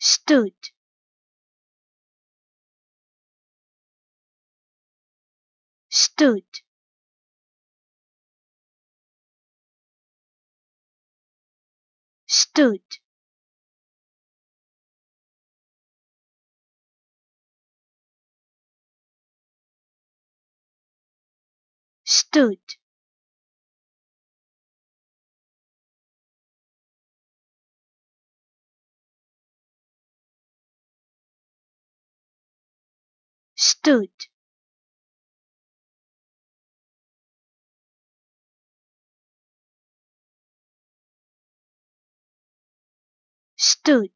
stood. Stood. Stood. Stood stood. Stood